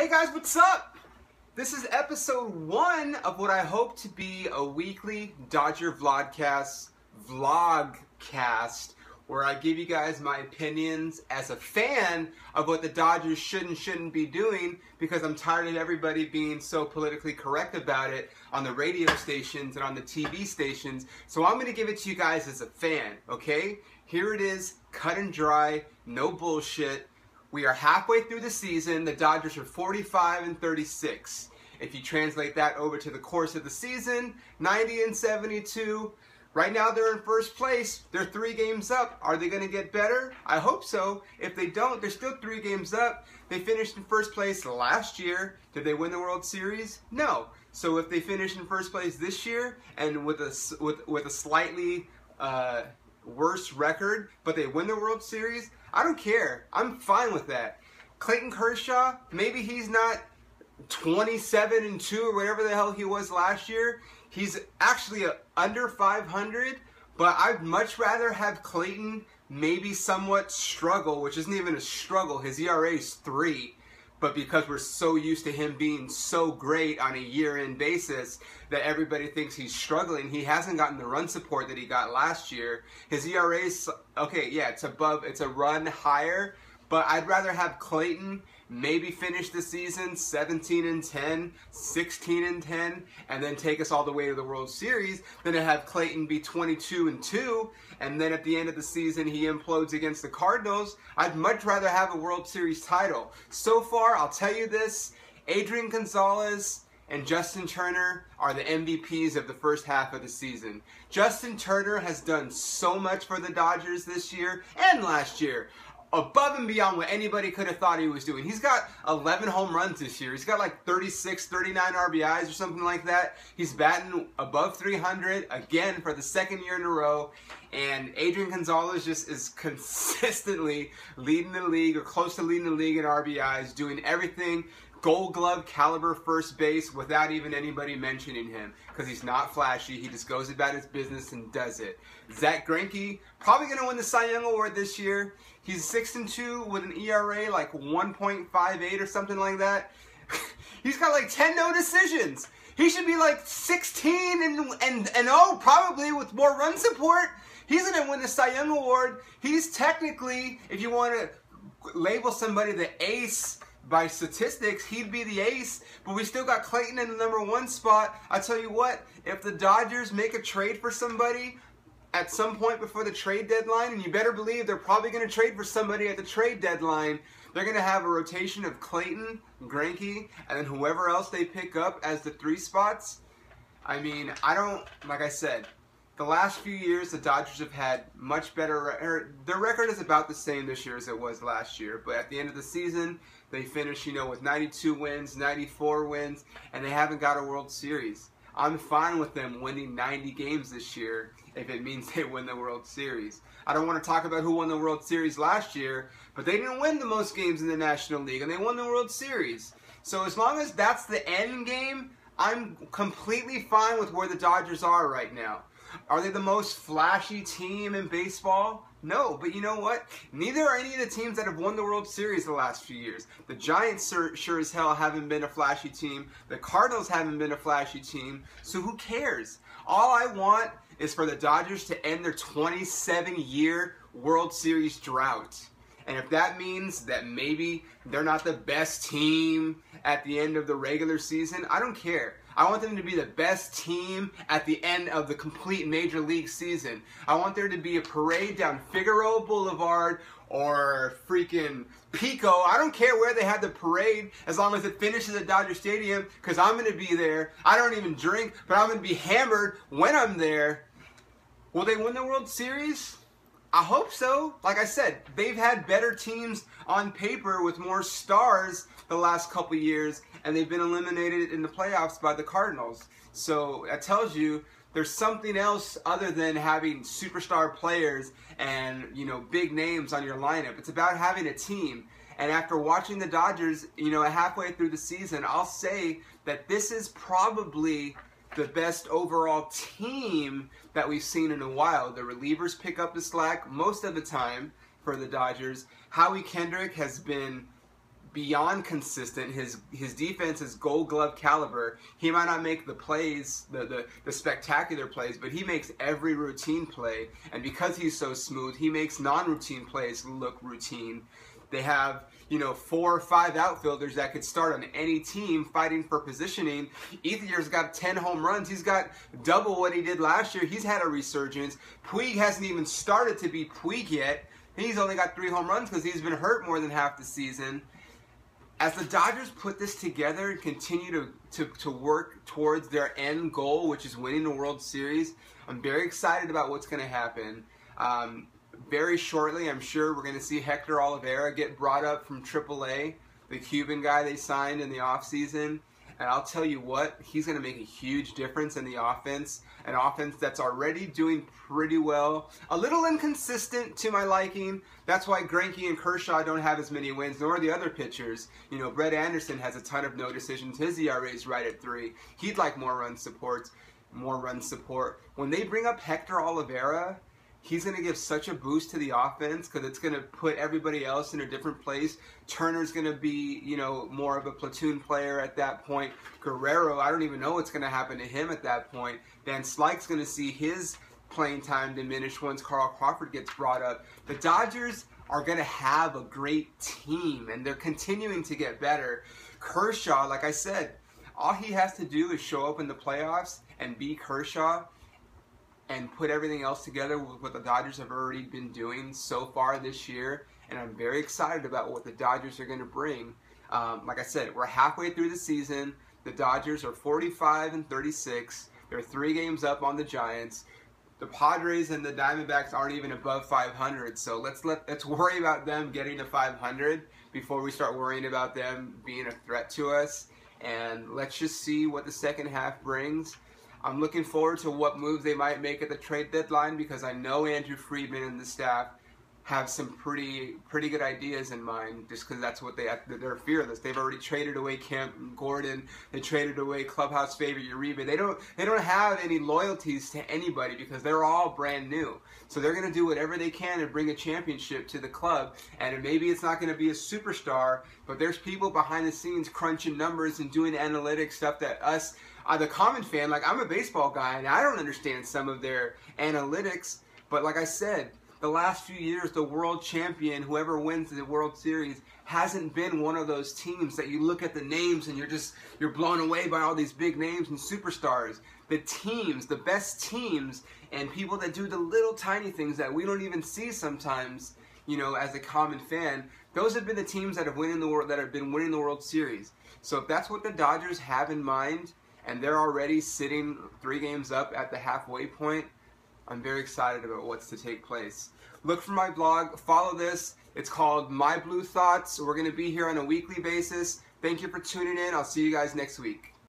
Hey guys, what's up? This is episode one of what I hope to be a weekly Dodger Vlogcast vlogcast where I give you guys my opinions as a fan of what the Dodgers should and shouldn't be doing because I'm tired of everybody being so politically correct about it on the radio stations and on the TV stations. So I'm going to give it to you guys as a fan, okay? Here it is, cut and dry, no bullshit. We are halfway through the season. The Dodgers are 45 and 36. If you translate that over to the course of the season, 90 and 72. Right now they're in first place. They're three games up. Are they going to get better? I hope so. If they don't, they're still three games up. They finished in first place last year. Did they win the World Series? No. So if they finish in first place this year and with a with with a slightly uh, worse record, but they win the World Series, I don't care. I'm fine with that. Clayton Kershaw, maybe he's not 27 and 2 or whatever the hell he was last year. He's actually under 500, but I'd much rather have Clayton maybe somewhat struggle, which isn't even a struggle. His ERA is 3 but because we're so used to him being so great on a year-in basis that everybody thinks he's struggling, he hasn't gotten the run support that he got last year. His ERA is okay, yeah, it's above, it's a run higher, but I'd rather have Clayton maybe finish the season 17 and 10, 16 and 10, and then take us all the way to the World Series then to have Clayton be 22 and 2, and then at the end of the season he implodes against the Cardinals. I'd much rather have a World Series title. So far, I'll tell you this, Adrian Gonzalez and Justin Turner are the MVPs of the first half of the season. Justin Turner has done so much for the Dodgers this year and last year above and beyond what anybody could have thought he was doing. He's got 11 home runs this year. He's got like 36, 39 RBIs or something like that. He's batting above 300 again for the second year in a row. And Adrian Gonzalez just is consistently leading the league or close to leading the league in RBIs, doing everything gold glove caliber first base without even anybody mentioning him because he's not flashy. He just goes about his business and does it. Zack Greinke probably going to win the Cy Young Award this year. He's 6 and 2 with an ERA like 1.58 or something like that. he's got like 10 no decisions. He should be like 16 and and and oh probably with more run support. He's going to win the Cy Young Award. He's technically, if you want to label somebody the ace by statistics, he'd be the ace, but we still got Clayton in the number one spot. I tell you what, if the Dodgers make a trade for somebody at some point before the trade deadline, and you better believe they're probably going to trade for somebody at the trade deadline, they're going to have a rotation of Clayton, Greinke, and then whoever else they pick up as the three spots. I mean, I don't, like I said, the last few years, the Dodgers have had much better. Er, their record is about the same this year as it was last year. But at the end of the season, they finish, you know, with 92 wins, 94 wins, and they haven't got a World Series. I'm fine with them winning 90 games this year if it means they win the World Series. I don't want to talk about who won the World Series last year, but they didn't win the most games in the National League, and they won the World Series. So as long as that's the end game, I'm completely fine with where the Dodgers are right now. Are they the most flashy team in baseball? No, but you know what? Neither are any of the teams that have won the World Series the last few years. The Giants sure, as hell haven't been a flashy team. The Cardinals haven't been a flashy team. So who cares? All I want is for the Dodgers to end their 27 year World Series drought. And if that means that maybe they're not the best team at the end of the regular season, I don't care. I want them to be the best team at the end of the complete major league season. I want there to be a parade down Figueroa Boulevard or freaking Pico. I don't care where they had the parade as long as it finishes at Dodger Stadium because I'm going to be there. I don't even drink, but I'm going to be hammered when I'm there. Will they win the World Series? I hope so. Like I said, they've had better teams on paper with more stars the last couple years, and they've been eliminated in the playoffs by the Cardinals. So that tells you there's something else other than having superstar players and you know big names on your lineup. It's about having a team. And after watching the Dodgers, you know, halfway through the season, I'll say that this is probably the best overall team that we've seen in a while. The relievers pick up the slack most of the time for the Dodgers. Howie Kendrick has been beyond consistent. His his defense is gold glove caliber. He might not make the plays, the, the, the spectacular plays, but he makes every routine play. And because he's so smooth, he makes non-routine plays look routine. They have, you know, four or five outfielders that could start on any team fighting for positioning. Ethier's got 10 home runs. He's got double what he did last year. He's had a resurgence. Puig hasn't even started to be Puig yet. He's only got three home runs because he's been hurt more than half the season. As the Dodgers put this together and continue to, to, to work towards their end goal, which is winning the World Series, I'm very excited about what's going to happen. Um, very shortly, I'm sure we're going to see Hector Olivera get brought up from AAA, the Cuban guy they signed in the offseason. And I'll tell you what, he's going to make a huge difference in the offense. An offense that's already doing pretty well. A little inconsistent to my liking. That's why Greinke and Kershaw don't have as many wins, nor the other pitchers. You know, Brett Anderson has a ton of no decisions. His ERA is right at three. He'd like more run support. More run support. When they bring up Hector Olivera, he's going to give such a boost to the offense because it's going to put everybody else in a different place. Turner's going to be, you know, more of a platoon player at that point. Guerrero, I don't even know what's going to happen to him at that point. Van Slyke's going to see his playing time diminish once Carl Crawford gets brought up. The Dodgers are going to have a great team and they're continuing to get better. Kershaw, like I said, all he has to do is show up in the playoffs and be Kershaw and put everything else together with what the Dodgers have already been doing so far this year. And I'm very excited about what the Dodgers are going to bring. Um, like I said, we're halfway through the season. The Dodgers are 45 and 36. They're three games up on the Giants. The Padres and the Diamondbacks aren't even above 500, so let's let let's worry about them getting to 500 before we start worrying about them being a threat to us. And let's just see what the second half brings. I'm looking forward to what moves they might make at the trade deadline because I know Andrew Friedman and the staff have some pretty pretty good ideas in mind just because that's what they they're fearless. They've already traded away Kemp Gordon. They traded away clubhouse favorite Uribe. They don't they don't have any loyalties to anybody because they're all brand new. So they're going to do whatever they can to bring a championship to the club. And maybe it's not going to be a superstar but there's people behind the scenes crunching numbers and doing analytics stuff that us uh, the common fan, like I'm a baseball guy and I don't understand some of their analytics, but like I said, the last few years, the world champion, whoever wins the World Series, hasn't been one of those teams that you look at the names and you're just you're blown away by all these big names and superstars. The teams, the best teams, and people that do the little tiny things that we don't even see sometimes, you know, as a common fan. Those have been the teams that have winning the world that have been winning the World Series. So if that's what the Dodgers have in mind, and they're already sitting three games up at the halfway point, I'm very excited about what's to take place. Look for my blog, follow this. It's called My Blue Thoughts. We're going to be here on a weekly basis. Thank you for tuning in. I'll see you guys next week.